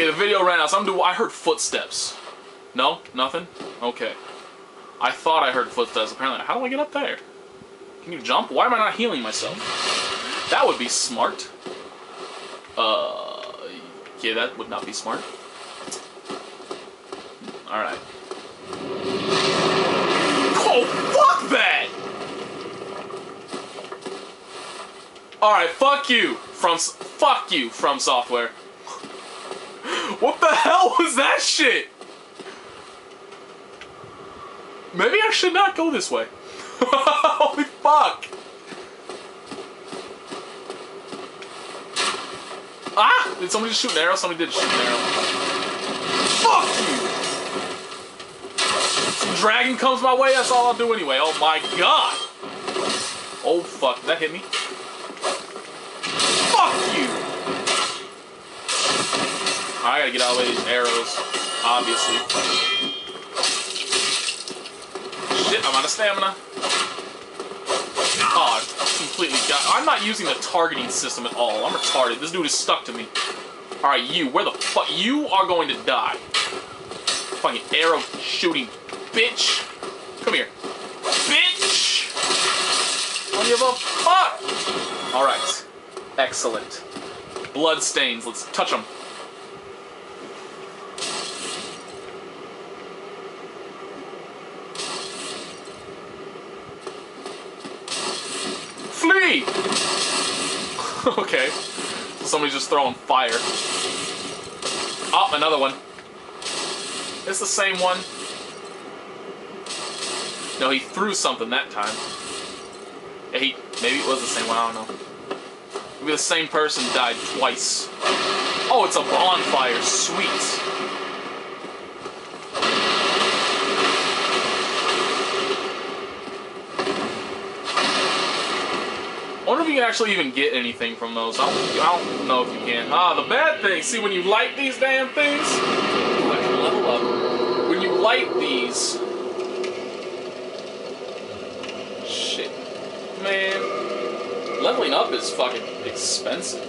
Okay, the video ran out, so I'm doing. I heard footsteps. No, nothing. Okay. I thought I heard footsteps. Apparently, how do I get up there? Can you jump? Why am I not healing myself? That would be smart. Uh, yeah, that would not be smart. All right. Oh, fuck that! All right, fuck you from fuck you FromSoftware. What the hell was that shit? Maybe I should not go this way. Holy fuck! Ah! Did somebody just shoot an arrow? Somebody did shoot an arrow. Fuck you! Some dragon comes my way, that's all I'll do anyway. Oh my god! Oh fuck, did that hit me? Fuck you! I gotta get of the way these arrows, obviously. Shit, I'm out of stamina. Oh, I completely got. I'm not using the targeting system at all. I'm retarded. This dude is stuck to me. Alright, you, where the fuck? You are going to die. Fucking arrow shooting bitch. Come here. Bitch! Don't give a fuck! Alright. Excellent. Blood stains. Let's touch them. Okay. So somebody's just throwing fire. Oh, another one. It's the same one. No, he threw something that time. Yeah, he maybe it was the same one. I don't know. Maybe the same person died twice. Oh, it's a bonfire. Sweet. I wonder if you can actually even get anything from those. I don't, I don't know if you can. Ah, the bad thing. See, when you light these damn things, level up. When you light these, shit, man, leveling up is fucking expensive.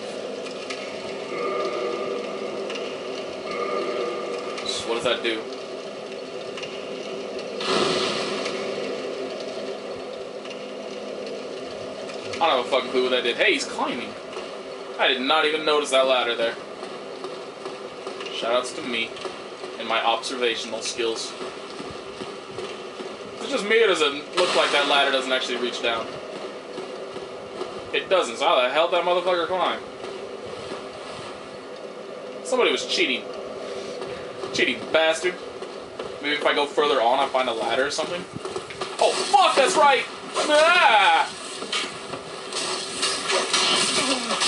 So what does that do? I don't have a fucking clue what that did. Hey, he's climbing. I did not even notice that ladder there. Shoutouts to me and my observational skills. Is it just me it look like that ladder doesn't actually reach down? It doesn't, so how the hell did that motherfucker climb? Somebody was cheating. Cheating bastard. Maybe if I go further on, I find a ladder or something. Oh, fuck, that's right! Ah!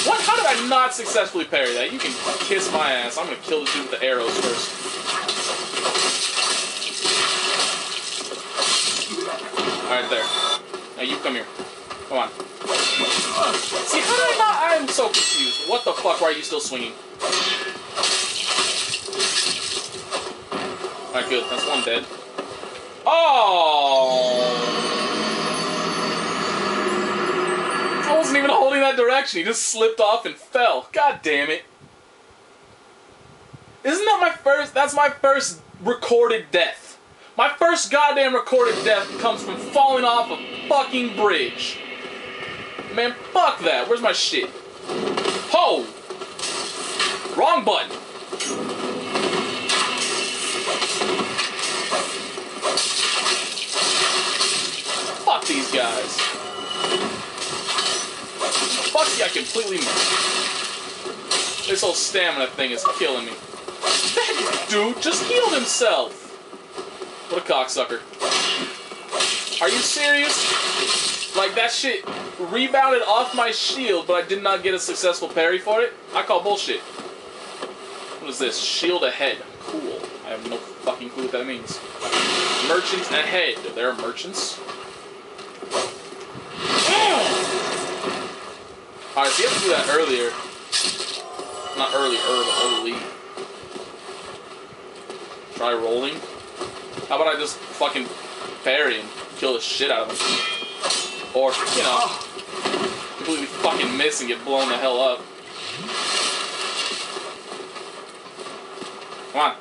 What? How did I not successfully parry that? You can kiss my ass. I'm gonna kill this dude with the arrows first. Alright, there. Now you come here. Come on. See, how did I not? I'm so confused. What the fuck? Why are you still swinging? Alright, good. That's one dead. Oh! I wasn't even holding that direction. He just slipped off and fell. God damn it. Isn't that my first? That's my first recorded death. My first goddamn recorded death comes from falling off a fucking bridge. Man, fuck that. Where's my shit? Ho! Wrong button. Fuck these guys. Fuck you, I completely missed. This whole stamina thing is killing me. That dude just healed himself. What a cocksucker. Are you serious? Like, that shit rebounded off my shield, but I did not get a successful parry for it? I call bullshit. What is this? Shield ahead. Cool. I have no fucking clue what that means. Merchants ahead. There are merchants. Alright, so you have to do that earlier. Not early, but early. Try rolling. How about I just fucking parry and kill the shit out of him? Or, you know, completely fucking miss and get blown the hell up. Come on.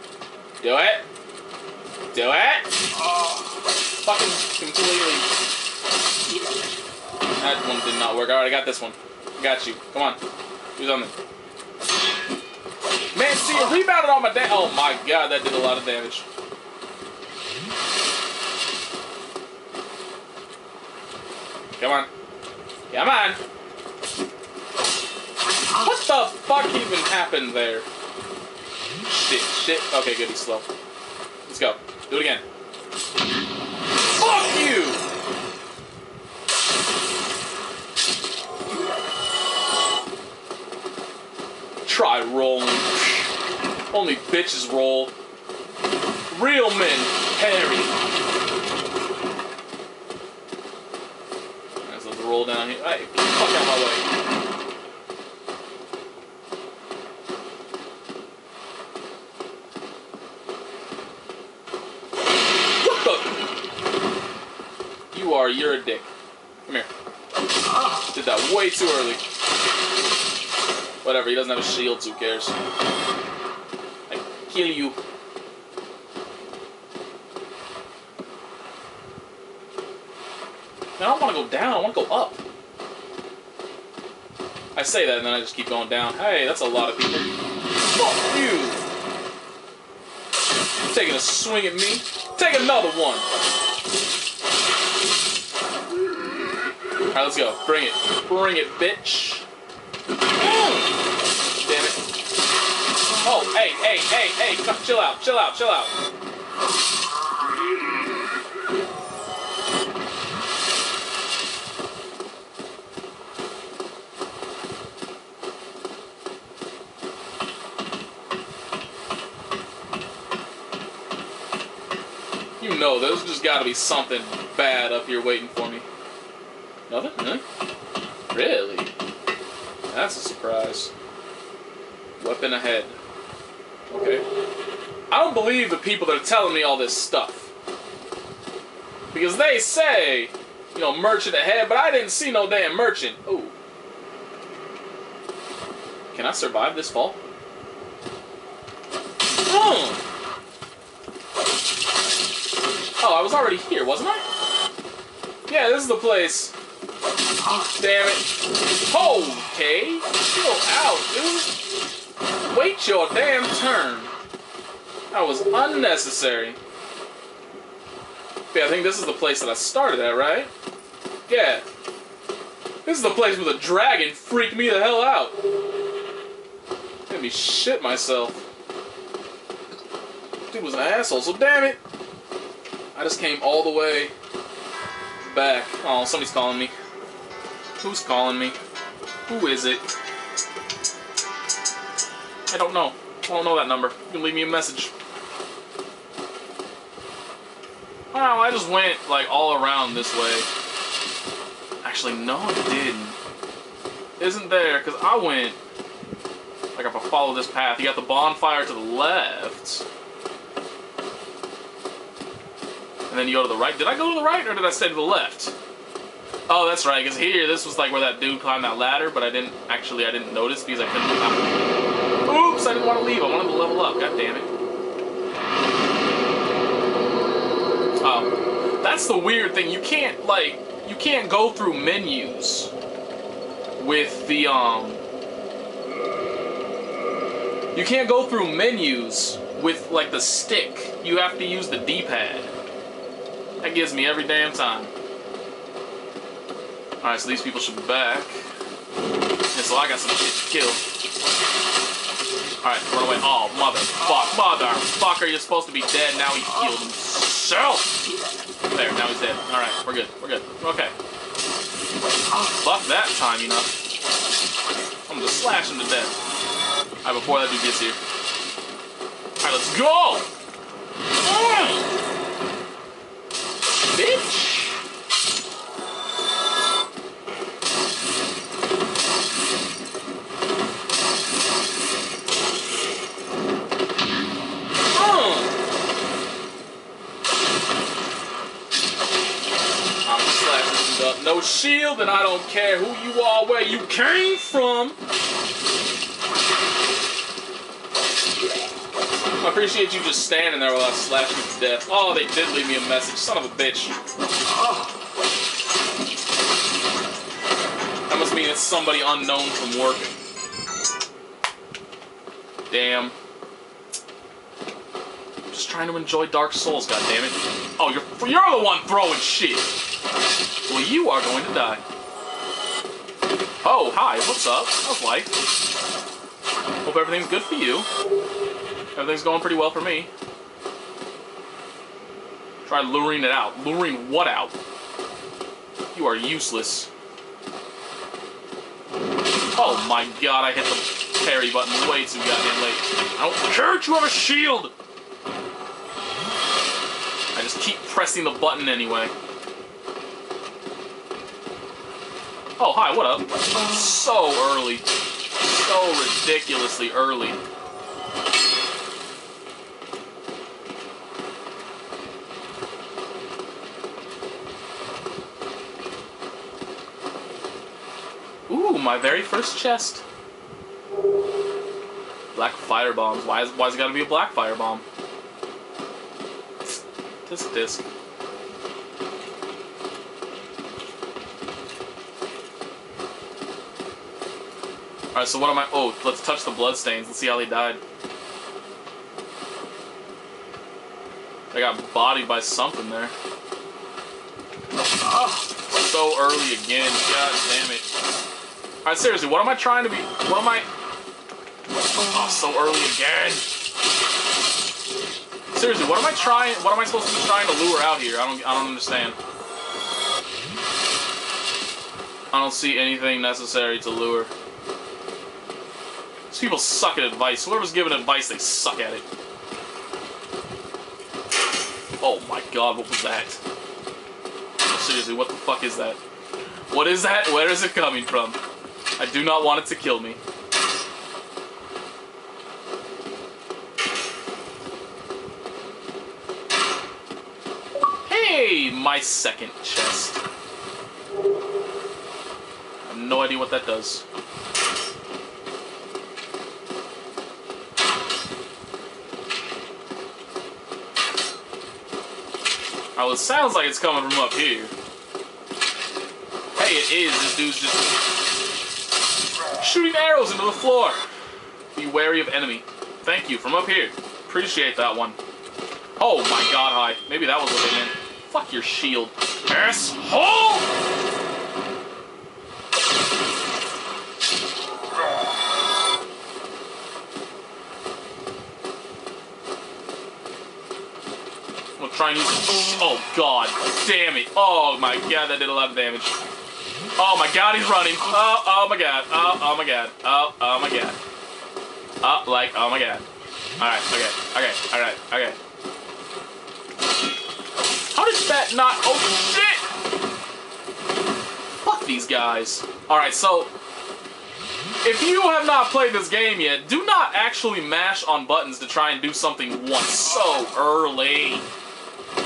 Do it. Do it. Fucking completely. That one did not work. Alright, I got this one. Got you. Come on. Do something. Man, see, it rebounded on my damn. Oh my god, that did a lot of damage. Come on. Come on. What the fuck even happened there? Shit, shit. Okay, good, he's slow. Let's go. Do it again. Fuck you! Try rolling. Only bitches roll. Real men carry. Let's the roll down here. Hey, fuck out my way. What the? You are, you're a dick. Come here. Did that way too early. Whatever, he doesn't have a shield, who cares? I kill you. I don't want to go down, I want to go up. I say that and then I just keep going down. Hey, that's a lot of people. Fuck you! Taking a swing at me. Take another one! Alright, let's go. Bring it. Bring it, bitch. Damn it. Oh, hey, hey, hey, hey, chill out, chill out, chill out. You know, there's just gotta be something bad up here waiting for me. Nothing? Really? That's a surprise. Weapon ahead. Okay. I don't believe the people that are telling me all this stuff. Because they say, you know, merchant ahead, but I didn't see no damn merchant. Ooh. Can I survive this fall? Hmm. Oh, I was already here, wasn't I? Yeah, this is the place. Ah, damn it. Okay. Chill out, dude. Wait your damn turn. That was unnecessary. Yeah, I think this is the place that I started at, right? Yeah. This is the place where the dragon freaked me the hell out. Made me shit myself. Dude was an asshole, so damn it. I just came all the way back. Oh, somebody's calling me. Who's calling me? Who is it? I don't know. I don't know that number. You can leave me a message. Wow, I just went like all around this way. Actually, no, I didn't. Isn't there? Because I went. Like if I follow this path, you got the bonfire to the left. And then you go to the right. Did I go to the right or did I stay to the left? Oh, that's right. Because here, this was like where that dude climbed that ladder, but I didn't actually. I didn't notice because I couldn't. Climb. Oops! I didn't want to leave. I wanted to level up. God damn it. Oh, that's the weird thing. You can't like you can't go through menus with the um. You can't go through menus with like the stick. You have to use the D-pad. That gives me every damn time. Alright, so these people should be back. And so I got some shit to kill. Alright, run away. Oh, motherfuck. Motherfucker, you're supposed to be dead. Now he healed himself. There, now he's dead. Alright, we're good. We're good. Okay. Fuck that time enough. I'm gonna slash him to death. Alright, before that dude gets here. Alright, let's go! Mm. Bitch! I'm slashing this dude up. No shield, and I don't care who you are, where you came from. I appreciate you just standing there while I slash you to death. Oh, they did leave me a message. Son of a bitch. That must mean it's somebody unknown from work. Damn. Just trying to enjoy Dark Souls, goddammit. Oh, you're you're the one throwing shit. Well, you are going to die. Oh, hi, what's up? How's life? Hope everything's good for you. Everything's going pretty well for me. Try luring it out. Luring what out? You are useless. Oh my god, I hit the parry button way too goddamn late. I don't care you have a shield! I just keep pressing the button anyway. Oh, hi, what up? So early. So ridiculously early. Ooh, my very first chest. Black fire bombs. Why is why's it gotta be a black fire bomb? Disc. Alright, so what am I oh, let's touch the bloodstains. Let's see how they died. They got bodied by something there. so early again. God damn it. Alright, seriously, what am I trying to be? What am I? Oh, so early again. Seriously, what am I trying? What am I supposed to be trying to lure out here? I don't. I don't understand. I don't see anything necessary to lure. People suck at advice. Whoever's giving advice, they suck at it. Oh my god, what was that? Seriously, what the fuck is that? What is that? Where is it coming from? I do not want it to kill me. Hey, my second chest. I have no idea what that does. Oh, it sounds like it's coming from up here. Hey, it is. This dude's just shooting arrows into the floor. Be wary of enemy. Thank you, from up here. Appreciate that one. Oh my god, hi. Maybe that was what they meant. Fuck your shield. Asshole! I'm gonna try and use Oh god, damn it. Oh my god, that did a lot of damage. Oh my god, he's running. Oh, oh my god. Oh, oh my god. Oh, oh my god. Oh, like, oh my god. Alright, okay, okay, alright, okay. How did that not... Oh, shit! Fuck these guys. Alright, so... If you have not played this game yet, do not actually mash on buttons to try and do something once so early.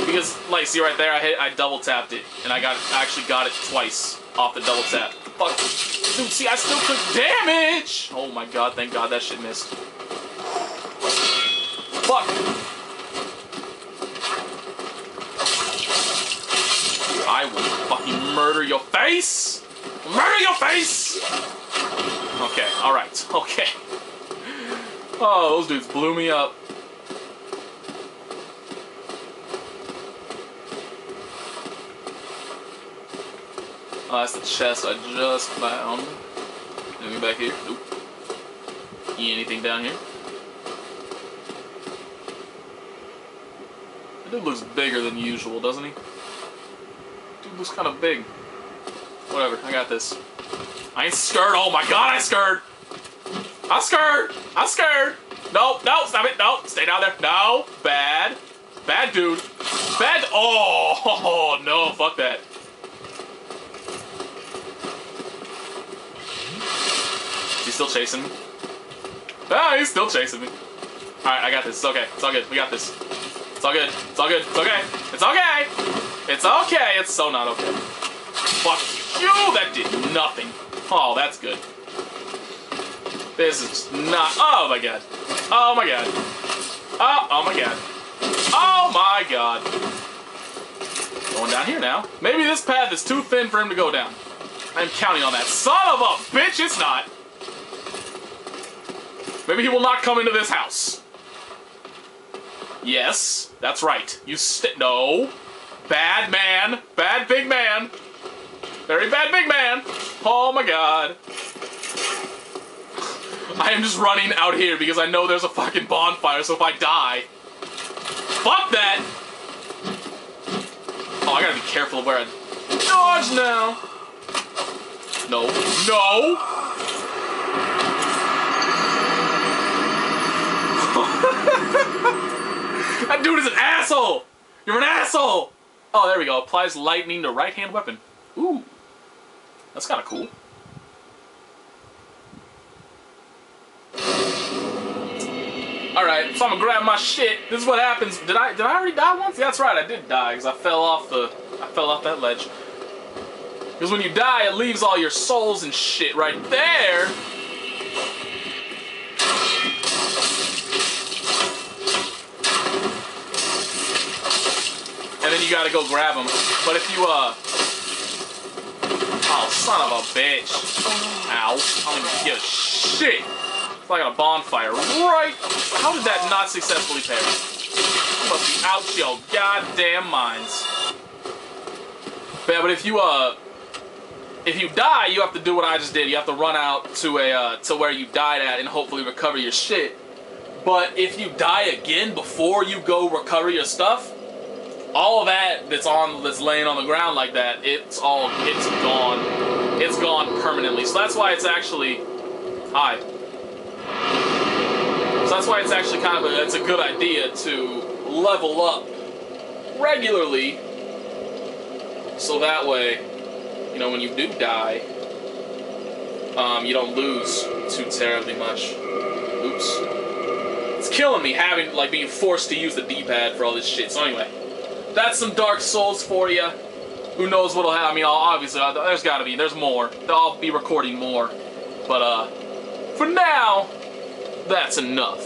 Because, like, see right there, I hit, I double tapped it, and I got, I actually got it twice off the double tap. Fuck. Dude, see, I still took damage! Oh my god, thank god that shit missed. Fuck! I will fucking murder your face! Murder your face! Okay, alright, okay. Oh, those dudes blew me up. Oh, that's the chest I just found. Anything back here? Nope. Anything down here? That dude looks bigger than usual, doesn't he? Dude looks kind of big. Whatever, I got this. I ain't scared. Oh my god, I scared! I'm scared! I'm scared! No, no, stop it! No, stay down there. No, bad. Bad dude. Bad. Oh, oh no, fuck that. He's still chasing me. Ah, he's still chasing me. Alright, I got this. It's okay. It's all good. We got this. It's all good. It's all good. It's okay. It's okay. It's okay. It's so not okay. Fuck you. That did nothing. Oh, that's good. This is not. Oh my god. Oh my god. Oh, oh my god. Oh my god. Going down here now. Maybe this path is too thin for him to go down. I'm counting on that. Son of a bitch, it's not. Maybe he will not come into this house. Yes, that's right. You st- no. Bad man. Bad big man. Very bad big man. Oh my god. I am just running out here because I know there's a fucking bonfire, so if I die... Fuck that! Oh, I gotta be careful of where I dodge now. No. No! That dude is an asshole! You're an asshole! Oh, there we go. Applies lightning to right-hand weapon. Ooh. That's kind of cool. Alright, so I'm gonna grab my shit. This is what happens. Did I did I already die once? Yeah, that's right, I did die, because I fell off the I fell off that ledge. Because when you die, it leaves all your souls and shit right there. You gotta go grab them. But if you, uh... Oh, son of a bitch. Ow. I don't even give a shit. It's like a bonfire. Right? How did that not successfully? You must be out your goddamn minds. Yeah, but if you, uh... If you die, you have to do what I just did. You have to run out to a, uh, to where you died at and hopefully recover your shit. But if you die again before you go recover your stuff, all of that that's on that's laying on the ground like that, it's all it's gone. It's gone permanently. So that's why it's actually hi. So that's why it's actually kind of a it's a good idea to level up regularly. So that way, you know, when you do die, um, you don't lose too terribly much. Oops. It's killing me having like being forced to use the D-pad for all this shit. So anyway that's some Dark Souls for you. Who knows what'll happen? I mean, obviously, there's got to be. There's more. I'll be recording more. But, uh, for now, that's enough.